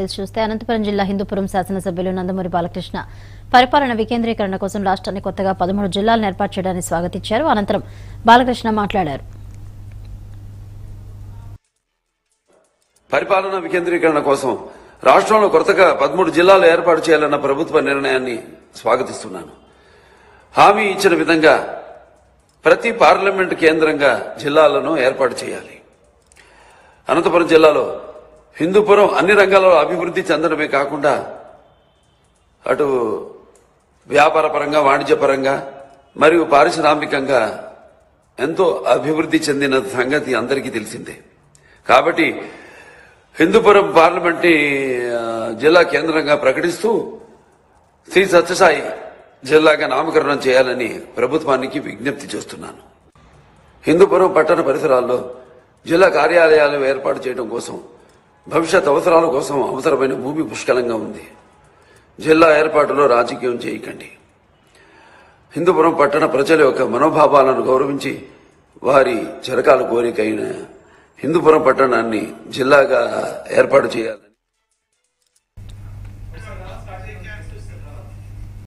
చూస్తే అనంతపురం జిల్లా హిందూపురం శాసనసభ్యులు నందమూరి బాలకృష్ణ. పరిపాలన వికేంద్రీకరణ కోసం రాష్ట్రాన్ని కొత్తగా పదమూడు జిల్లాలను ఏర్పాటు చేయడాన్ని స్వాగతించారు. అనంతరం బాలకృష్ణ మాట్లాడారు. పరిపాలన వికేంద్రీకరణ కోసం రాష్ట్రంలో కొత్తగా పదమూడు జిల్లాలు ఏర్పాటు చేయాలన్న ప్రభుత్వ నిర్ణయాన్ని స్వాగతిస్తున్నాను. హామీ ఇచ్చిన విధంగా ప్రతి పార్లమెంట్ కేంద్రంగా జిల్లాలను ఏర్పాటు చేయాలి. అనంతపురం జిల్లాలో హిందూపురం అన్ని రంగాలలో అభివృద్ధి చెందడమే కాకుండా అటు వ్యాపార పరంగా వాణిజ్యపరంగా మరియు పారిశ్రామికంగా ఎంతో అభివృద్ధి చెందిన సంగతి అందరికీ తెలిసిందే. కాబట్టి హిందూపురం పార్లమెంట్ని జిల్లా కేంద్రంగా ప్రకటిస్తూ శ్రీ సత్యసాయి జిల్లాగా నామకరణం చేయాలని ప్రభుత్వానికి విజ్ఞప్తి చేస్తున్నాను. హిందూపురం పట్టణ పరిసరాల్లో జిల్లా కార్యాలయాలు ఏర్పాటు చేయడం కోసం భవిష్యత్ అవసరాల కోసం అవసరమైన భూమి పుష్కలంగా ఉంది. జిల్లా ఏర్పాటులో రాజకీయం చేయకండి. హిందూపురం పట్టణ ప్రజల యొక్క మనోభావాలను గౌరవించి వారి చిరకాల కోరికైన హిందూపురం పట్టణాన్ని జిల్లాగా ఏర్పాటు చేయాలని